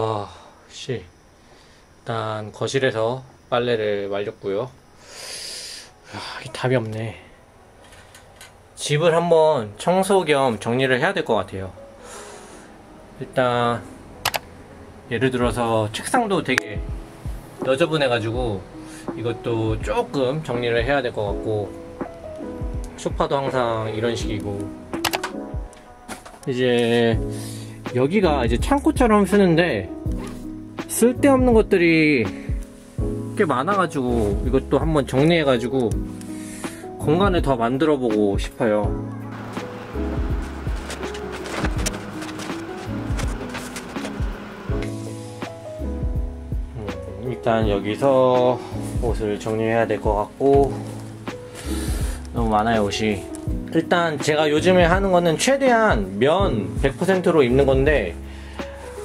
와, 씨. 일단 거실에서 빨래를 말렸고요. 아, 이 답이 없네. 집을 한번 청소 겸 정리를 해야 될 것 같아요. 일단 예를 들어서 책상도 되게 너저분해가지고 이것도 조금 정리를 해야 될 것 같고 소파도 항상 이런 식이고 이제 여기가 이제 창고처럼 쓰는데 쓸데없는 것들이 꽤 많아가지고 이것도 한번 정리해가지고 공간을 더 만들어 보고 싶어요. 음, 일단 여기서 옷을 정리해야 될 것 같고 너무 많아요 옷이 일단 제가 요즘에 하는 거는 최대한 면 100%로 입는 건데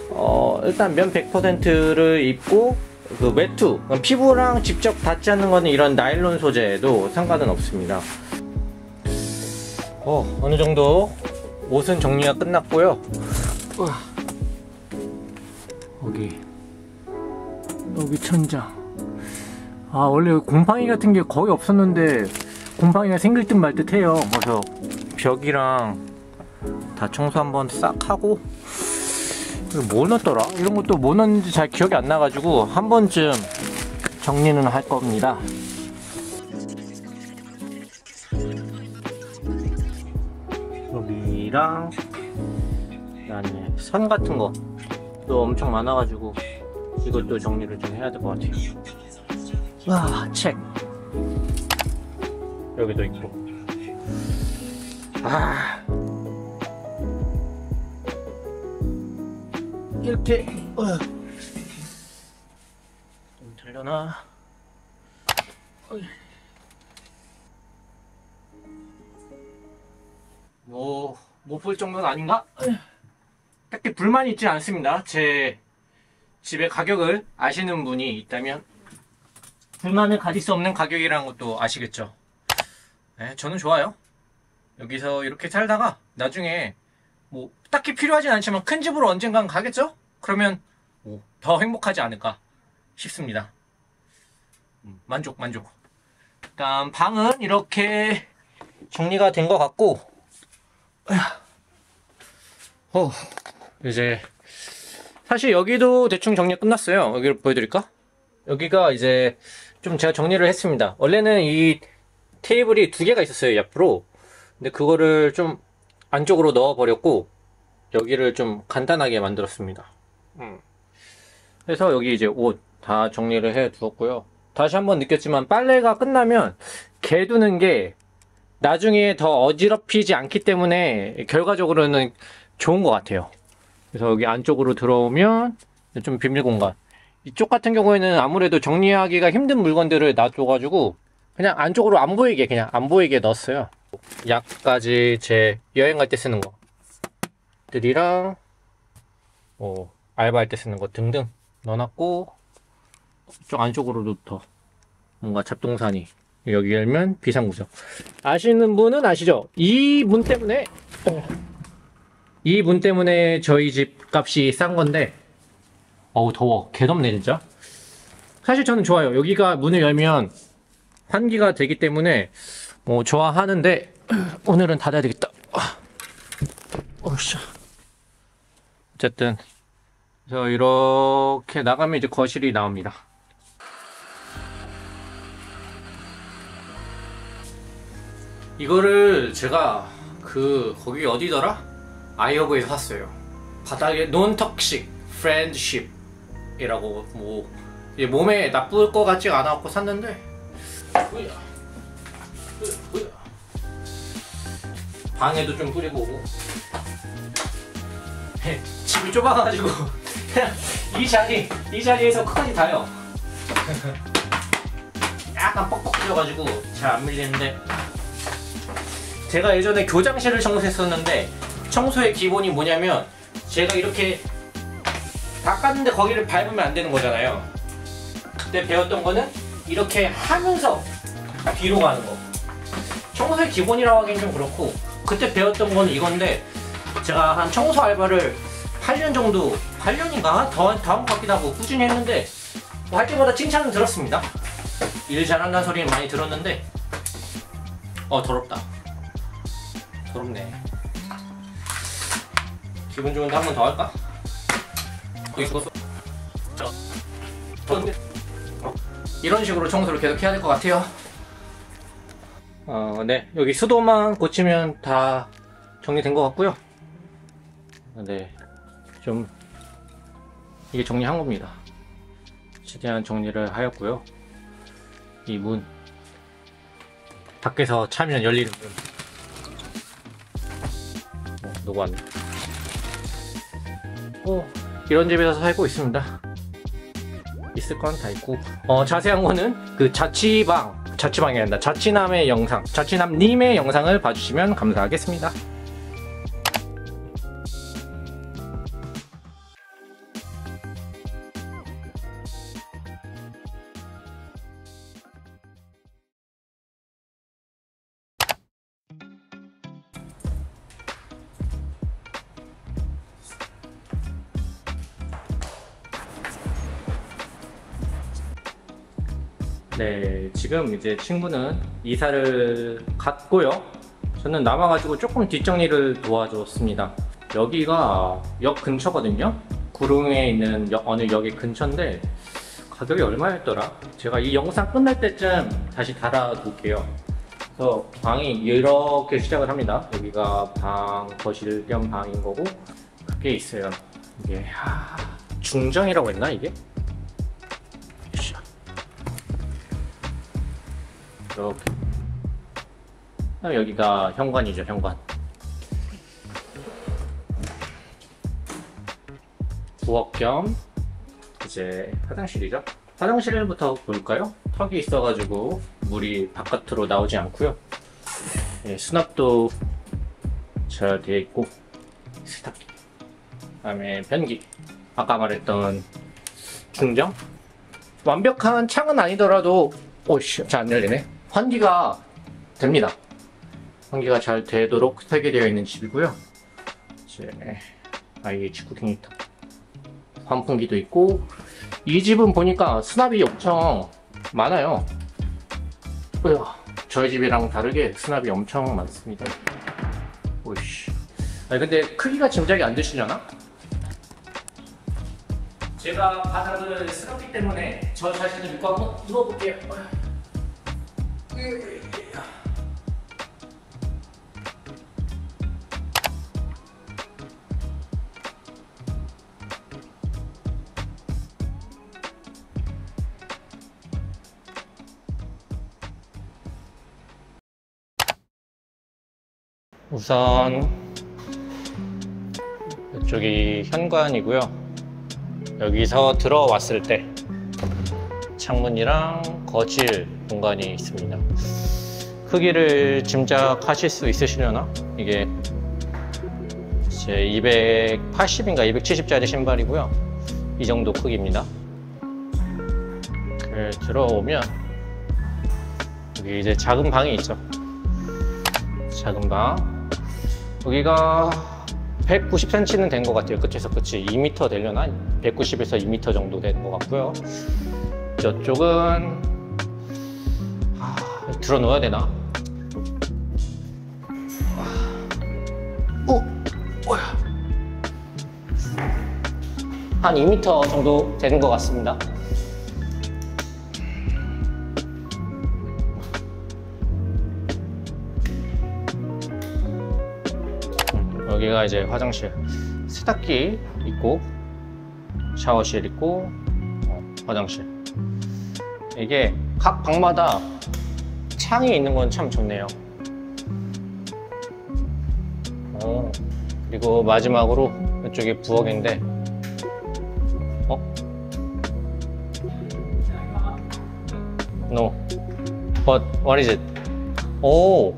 어, 일단 면 100%를 입고 그 외투 피부랑 직접 닿지 않는 거는 이런 나일론 소재도 상관은 없습니다. 어, 어느 정도 옷은 정리가 끝났고요. 우와. 여기. 여기 천장. 아 원래 곰팡이 같은 게 거의 없었는데 곰팡이가 생길 듯 말 듯 해요. 그래서 벽이랑 다 청소 한번 싹 하고 뭐 넣었더라? 이런 것도 뭐 넣었는지 잘 기억이 안 나가지고 한 번쯤 정리는 할 겁니다. 여기랑 그다음에 선 같은 거또 엄청 많아가지고 이것도 정리를 좀 해야 될 것 같아요. 와, 책 여기도 있고. 아. 이렇게 어. 좀 들려나? 뭐 못 볼 정도는 아닌가? 딱히 불만이 있지 않습니다. 제 집의 가격을 아시는 분이 있다면. 불만을 가질 수 없는 가격이라는 것도 아시겠죠 네, 저는 좋아요. 여기서 이렇게 살다가 나중에 뭐 딱히 필요하진 않지만 큰 집으로 언젠간 가겠죠? 그러면 뭐 더 행복하지 않을까 싶습니다. 음, 만족, 만족. 일단 방은 이렇게 정리가 된 것 같고 어, 이제 사실 여기도 대충 정리 끝났어요. 여기를 보여드릴까? 여기가 이제 좀 제가 정리를 했습니다. 원래는 이 테이블이 두 개가 있었어요 옆으로. 근데 그거를 좀 안쪽으로 넣어 버렸고 여기를 좀 간단하게 만들었습니다. 음. 그래서 여기 이제 옷 다 정리를 해 두었고요. 다시 한번 느꼈지만 빨래가 끝나면 개 두는 게 나중에 더 어지럽히지 않기 때문에 결과적으로는 좋은 것 같아요. 그래서 여기 안쪽으로 들어오면 좀 비밀 공간. 이쪽 같은 경우에는 아무래도 정리하기가 힘든 물건들을 놔둬가지고 그냥 안쪽으로 안 보이게 그냥 안 보이게 넣었어요. 약까지 제 여행 갈 때 쓰는 것들이랑 뭐 알바할 때 쓰는 것 등등 넣어놨고 좀 안쪽으로도 더. 뭔가 잡동사니. 여기 열면 비상구석. 아시는 분은 아시죠? 이 문 때문에 이 문 때문에 저희 집 값이 싼 건데 어우 더워. 개덥네 진짜. 사실 저는 좋아요. 여기가 문을 열면 환기가 되기 때문에 뭐 좋아하는데 오늘은 닫아야 되겠다. 어씨. 어쨌든 그래서 이렇게 나가면 이제 거실이 나옵니다. 이거를 제가 그 거기 어디더라? 아이허브에서 샀어요. 바닥에 논턱식 프렌드십이라고 뭐 몸에 나쁠 것 같지가 않아갖고 샀는데. 방에도 좀 뿌리고 오고. 집이 좁아가지고 그냥 이 자리 이 자리에서 끝까지 다요. 약간 뻑뻑 뚫려가지고 잘 안 밀리는데 제가 예전에 교장실을 청소했었는데 청소의 기본이 뭐냐면 제가 이렇게 닦았는데 거기를 밟으면 안 되는 거잖아요. 그때 배웠던 거는 이렇게 하면서 뒤로 가는 거 청소의 기본이라고 하긴 좀 그렇고 그때 배웠던 건 이건데 제가 한 청소 알바를 8년 정도 8년인가? 더, 다음 것 같기도 하고 꾸준히 했는데 뭐 할 때마다 칭찬은 들었습니다. 일 잘한다는 소리는 많이 들었는데 어 더럽다. 더럽네. 기분 좋은데 한 번 더 할까? 이거 저 이런 식으로 청소를 계속 해야 될 것 같아요. 어, 네. 여기 수도만 고치면 다 정리된 것 같고요. 네. 좀, 이게 정리한 겁니다. 최대한 정리를 하였고요. 이 문. 밖에서 차면 열리는 문. 어, 왔네. 어, 이런 집에서 살고 있습니다. 있을 건 다 있고. 어 자세한 거는 그 자취방 자취방이 아니라 자취남의 영상 자취남님의 영상을 봐주시면 감사하겠습니다 네 지금 이제 친구는 이사를 갔고요. 저는 남아가지고 조금 뒷정리를 도와줬습니다. 여기가 역 근처거든요. 구릉에 있는 역- 어느 역의 근처인데 가격이 얼마였더라? 제가 이 영상 끝날 때쯤 다시 달아둘게요. 그래서 방이 이렇게 시작을 합니다. 여기가 방 거실 겸 방인 거고 그게 있어요. 이게 하... 중정이라고 했나 이게? 이렇게. 그다음에 여기가 현관이죠 현관. 부엌 겸 이제 화장실이죠. 화장실부터 볼까요? 턱이 있어가지고 물이 바깥으로 나오지 않고요. 예, 수납도 잘 되어 있고 세탁기 그다음에 변기. 아까 말했던 중정. 완벽한 창은 아니더라도 오씨 잘 안 열리네 환기가 됩니다. 환기가 잘 되도록 설계되어 있는 집이고요. 이제 쿠킹 히터 환풍기도 있고 이 집은 보니까 수납이 엄청 많아요. 으, 저희 집이랑 다르게 수납이 엄청 많습니다. 오씨. 아니 근데 크기가 짐작이 안 되시려나? 제가 바닥을 쓸었기 때문에 저 자신을 믿고 한번 누워볼게요 우선 이쪽이 현관이고요. 여기서 들어왔을 때 창문이랑 거실 공간이 있습니다. 크기를 짐작하실 수 있으시려나? 이게 제 280인가 270짜리 신발이고요. 이 정도 크기입니다. 그 들어오면 여기 이제 작은 방이 있죠. 작은 방. 여기가 190cm는 된 것 같아요. 끝에서 끝이 2m 되려나? 190에서 2m 정도 된것 같고요. 저쪽은 아, 들어 놓아야 되나? 어, 뭐야? 한 2m 정도 되는 것 같습니다. 음, 여기가 이제 화장실 세탁기 있고 샤워실 있고 어, 화장실 이게 각 방마다 창이 있는 건 참 좋네요 어, 그리고 마지막으로 이쪽이 부엌인데 어? No But what is it? 오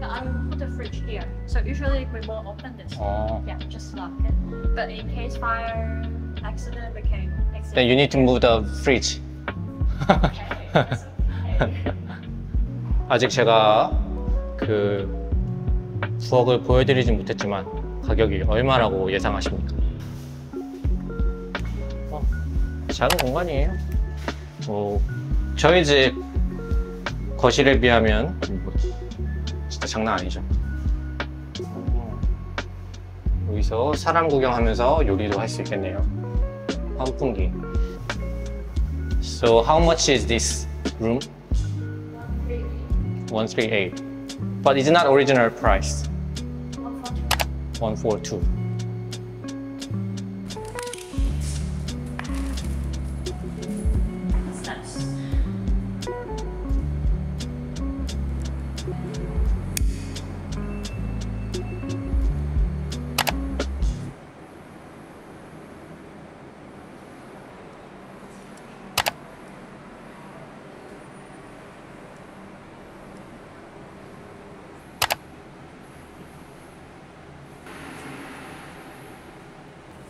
I'm put the fridge here. So usually we will open this. 어. Yeah, just lock it. But in case fire accident, we can exit. Then you need to move the fridge Okay. 아직 제가 그 부엌을 보여드리진 못했지만 가격이 얼마라고 예상하십니까? 작은 공간이에요. 뭐 저희 집 거실에 비하면 뭐 진짜 장난 아니죠. 음, 여기서 사람 구경하면서 요리도 할 수 있겠네요. 환풍기. So how much is this room? 138. But it's not original price. 142.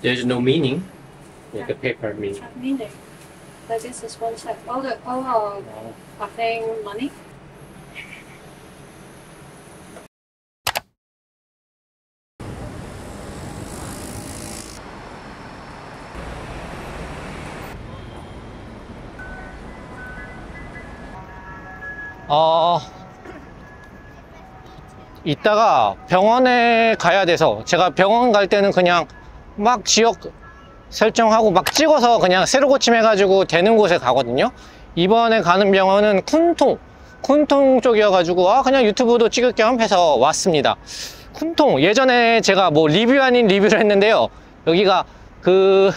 There's no meaning. Like a paper meaning. Meaning. Like this is one side. All the all are are paying money. 어, 이따가 병원에 가야 돼서 제가 병원 갈 때는 그냥 막 지역 설정하고 막 찍어서 그냥 새로 고침해가지고 되는 곳에 가거든요. 이번에 가는 병원은 쿤통, 쿤통 쪽이어가지고 아 그냥 유튜브도 찍을 겸 해서 왔습니다. 쿤통 예전에 제가 뭐 리뷰 아닌 리뷰를 했는데요. 여기가 그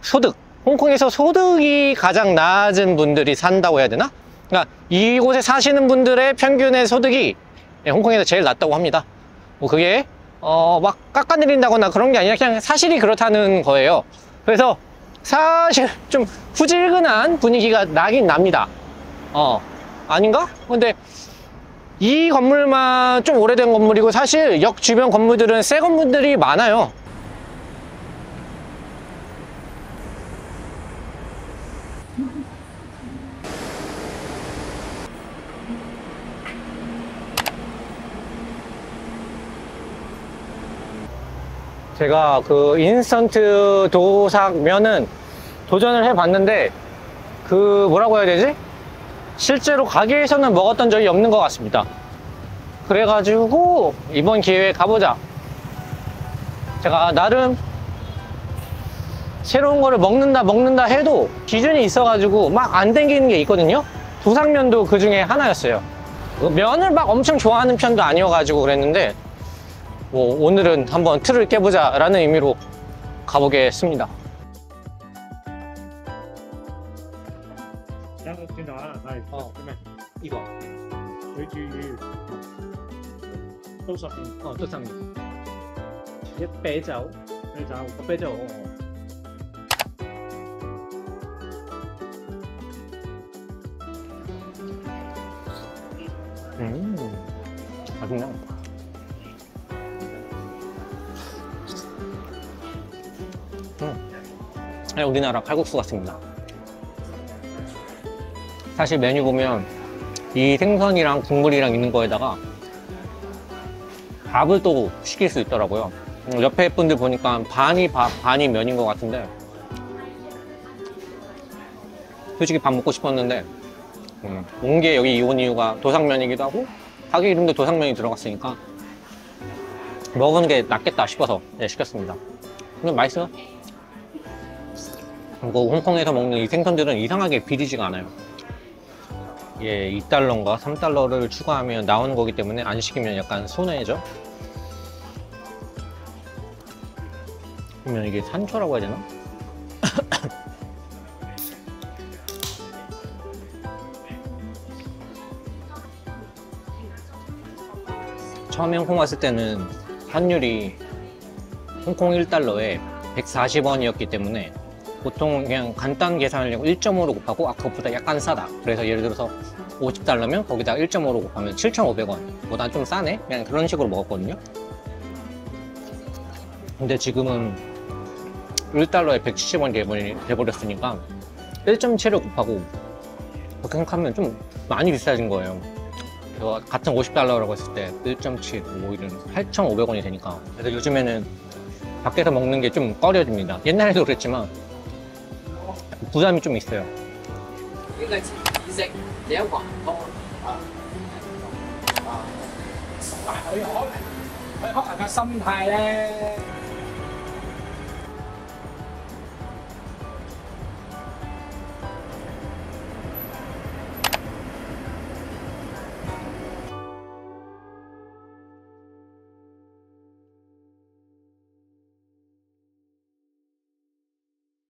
소득, 홍콩에서 소득이 가장 낮은 분들이 산다고 해야 되나? 그러니까 이곳에 사시는 분들의 평균의 소득이 예, 홍콩에서 제일 낮다고 합니다. 뭐 그게 어 막 깎아내린다거나 그런 게 아니라 그냥 사실이 그렇다는 거예요. 그래서 사실 좀 후질근한 분위기가 나긴 납니다. 어 아닌가? 근데 이 건물만 좀 오래된 건물이고 사실 역 주변 건물들은 새 건물들이 많아요. 제가 그 인스턴트 도삭면은 도전을 해봤는데 그 뭐라고 해야 되지? 실제로 가게에서는 먹었던 적이 없는 것 같습니다. 그래가지고 이번 기회에 가보자. 제가 나름 새로운 거를 먹는다 먹는다 해도 기준이 있어가지고 막 안 땡기는 게 있거든요. 도상면도 그 중에 하나였어요. 그 면을 막 엄청 좋아하는 편도 아니어가지고 그랬는데 뭐 오늘은 한번 틀을 깨보자 라는 의미로 가보겠습니다. 어, 이거. 또상또상빼자빼자빼자 어, 어, 음, 아주 냥 그냥 우리나라 칼국수 같습니다. 사실 메뉴 보면 이 생선이랑 국물이랑 있는 거에다가 밥을 또 시킬 수 있더라고요. 음, 옆에 분들 보니까 반이 밥, 반이 면인 것 같은데 솔직히 밥 먹고 싶었는데 음, 온게 여기 온 이유가 도상면이기도 하고 가게 이름도 도상면이 들어갔으니까 먹은 게 낫겠다 싶어서 네, 시켰습니다. 근데 맛있어요. 그리고 홍콩에서 먹는 이 생선들은 이상하게 비리지가 않아요. 예, 2달러인가 3달러를 추가하면 나오는 거기 때문에 안 시키면 약간 손해죠. 그러면 이게 산초라고 해야 되나? 처음에 홍콩 왔을 때는 환율이 홍콩 1달러에 140원이었기 때문에 보통 그냥 간단 계산하려고 1.5로 곱하고 아 그것보다 약간 싸다. 그래서 예를 들어서 50달러면 거기다 1.5로 곱하면 7,500원 보다 좀 싸네? 그냥 그런 식으로 먹었거든요. 근데 지금은 1달러에 170원이 돼버리- 돼버렸으니까 1.7을 곱하고 그렇게 생각하면 좀 많이 비싸진 거예요. 그래서 같은 50달러라고 했을 때 1.7, 뭐 이런 8,500원이 되니까. 그래서 요즘에는 밖에서 먹는 게 좀 꺼려집니다. 옛날에도 그랬지만 부담이 좀 있어요. 呢個字意識者還通啊啊！但係佢可能佢可能個心態咧。